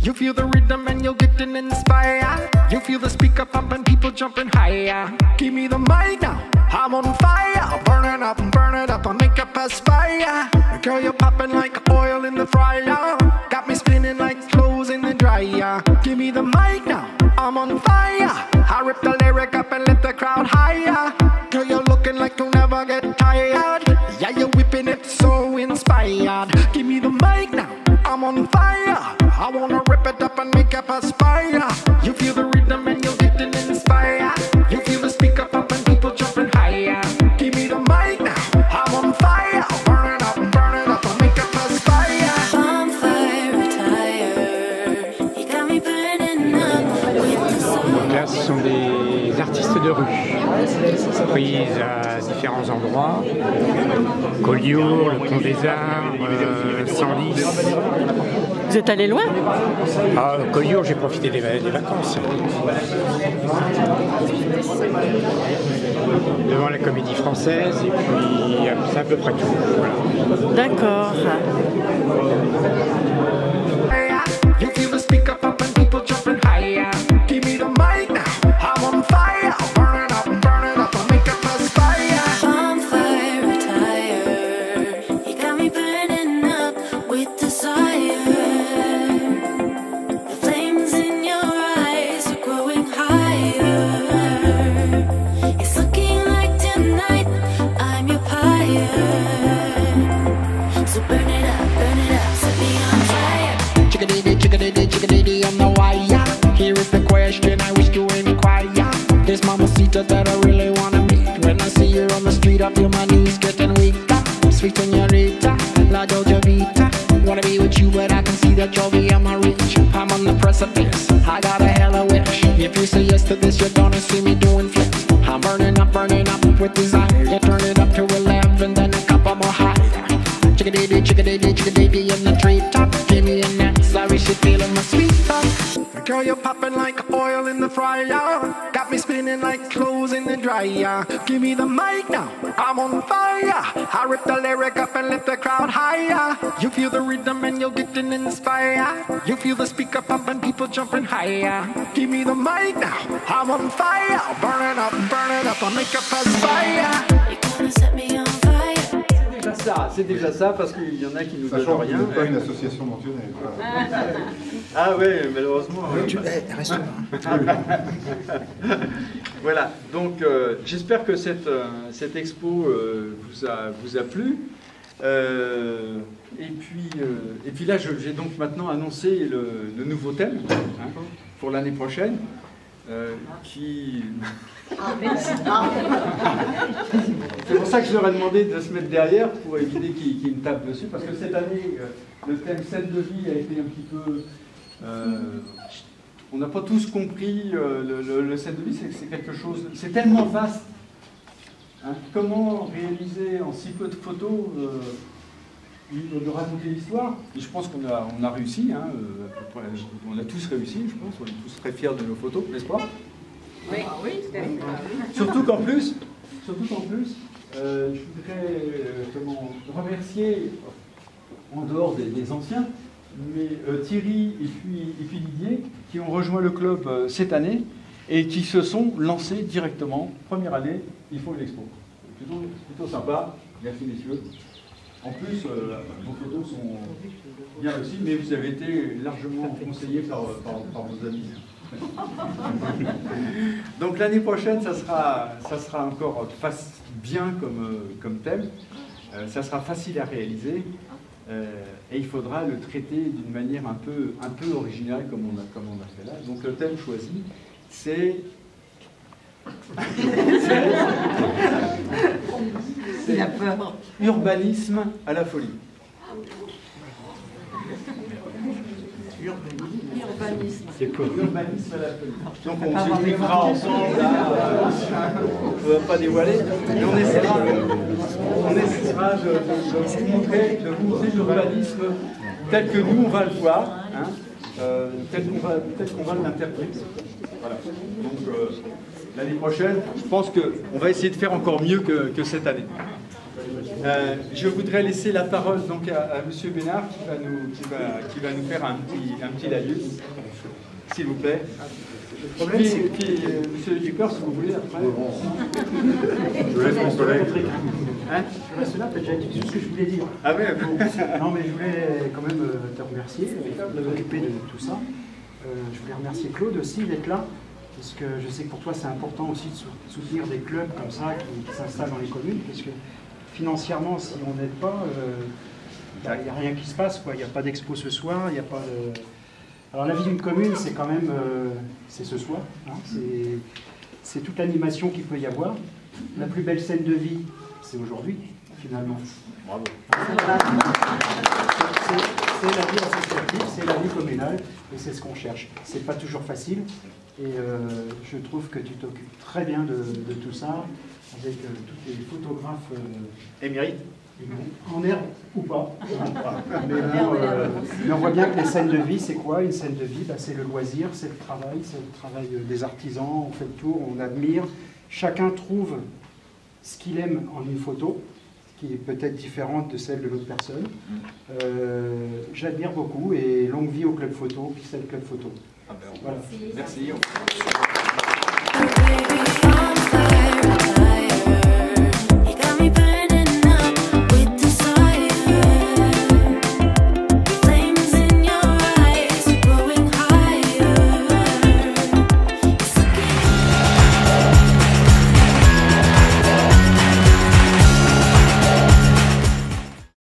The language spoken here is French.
You feel the rhythm and you're getting inspired. You feel the speaker pumping, people jumping higher. Give me the mic now. I'm on fire, burning up, burn it up, I make it perspire. Girl, you're popping like oil in the fryer. Got me spinning like clothes in the dryer. Give me the mic now, I'm on fire. I rip the lyric up and lift the crowd higher. Sun. Là, ce sont des artistes de rue, prises à différents endroits. Collioure, le Pont des Arts, euh, Senlis. Vous êtes allé loin? Ah, Collioure, j'ai profité des, va- des vacances. Devant la comédie française, et puis euh, c'est à peu près tout. Voilà. D'accord. So burn it up, burn it up, set me on fire. Chickadee, chickadee, chickadee on the wire. Here is the question I wish to inquire. This mamacita that I really wanna meet. When I see you on the street, I feel my knees getting weaker. Sweet senorita, la Dolce Vita. Wanna be with you, but I can see that you'll be on my reach. I'm on the precipice, I got a hella wish. If you say yes to this, you're gonna see me doing flips. I'm burning up, burning up with desire. Girl, you're popping like oil in the fryer. Got me spinning like clothes in the dryer. Give me the mic now, I'm on fire. I rip the lyric up and lift the crowd higher. You feel the rhythm and you're getting inspired. You feel the speaker pumping, people jumping higher. Give me the mic now, I'm on fire. Burn it up, burn it up, I make it perspire. You're gonna set me ça, c'est déjà ça parce qu'il y en a qui nous donnent Sachant que rien. n'êtes pas une association mentionnée. voilà. Ah ouais, malheureusement. voilà, donc euh, j'espère que cette, euh, cette expo euh, vous, a, vous a plu. Euh, et, puis, euh, et puis là, je- j'ai donc maintenant annoncé le, le nouveau thème hein, pour l'année prochaine. euh, qui... C'est pour ça que je leur ai demandé de se mettre derrière pour éviter qu'ils me tapent dessus, parce que cette année, euh, le thème scène de vie a été un petit peu. euh, on n'a pas tous compris euh, le, le, le scène de vie, c'est que c'est quelque chose. C'est tellement vaste. hein. Comment réaliser en si peu de photos de de raconter l'histoire Et je pense qu'on a, on a réussi, hein, à peu près. on a tous réussi, je pense, on est tous très fiers de nos photos, n'est-ce pas? Oui, oui, tout à fait. Surtout qu'en plus, surtout qu'en plus, euh, je voudrais euh, remercier, en dehors des, anciens, mais euh, Thierry et puis, Didier, qui ont rejoint le club cette année et qui se sont lancés directement, première année, il faut une expo. Plutôt, plutôt sympa, merci messieurs. En plus, vos photos sont bien réussies, mais vous avez été largement conseillés par, par, par vos amis. Donc l'année prochaine, ça sera, ça sera encore fac- bien comme, euh, comme thème. Euh, ça sera facile à réaliser. euh, et il faudra le traiter d'une manière un peu, un peu originale comme on, a, comme on a fait là. Donc le thème choisi, c'est... c'est-. Urbanisme à la folie. Urbanisme. C'est cool. Urbanisme à la folie. Donc on s'expliquera ensemble, là, on ne va pas dévoiler, mais on essaiera, on de, vous montrer, de vous montrer l'urbanisme tel que nous on va le voir, hein, euh, tel qu'on va, va l'interpréter. Voilà. Donc euh, l'année prochaine, je pense qu'on va essayer de faire encore mieux que, cette année. Euh, je voudrais laisser la parole donc à, à Monsieur Bénard qui va nous, qui va, qui va nous faire un petit, un petit laïus, s'il vous plaît. Puis, puis, euh, Monsieur le si vous voulez, après. Je laisse mon collègue. Hein Je reste là, tu as déjà dit tout ce que je voulais dire. ah ouais, Non, mais je voulais quand même euh, te remercier de t'occuper de tout ça. Euh, je voulais remercier Claude aussi d'être là, parce que je sais que pour toi c'est important aussi de sou- soutenir des clubs comme ça qui, qui s'installent dans les communes, parce que financièrement, si on n'aide pas, euh, bah, il n'y a rien qui se passe. quoi. Il n'y a pas d'expo ce soir, il n'y a pas de... Alors la vie d'une commune, c'est quand même... euh, c'est ce soir. hein, c'est- toute l'animation qu'il peut y avoir. La plus belle scène de vie, c'est aujourd'hui, finalement. C'est c'est la vie associative, c'est la vie communale, et c'est ce qu'on cherche. C'est pas toujours facile, et euh, je trouve que tu t'occupes très bien de, de tout ça, avec euh, tous les photographes euh, émérite. en herbe ou pas. Mais bon, euh, on voit bien que les scènes de vie, c'est quoi Une scène de vie, bah, c'est le loisir, c'est le travail, c'est le travail des artisans, on fait le tour, on admire. Chacun trouve ce qu'il aime en une photo, qui est peut-être différente de celle de l'autre personne. Euh, J'admire beaucoup et longue vie au club photo, Pixel Club Photo. Ah ben, voilà. Merci. Merci.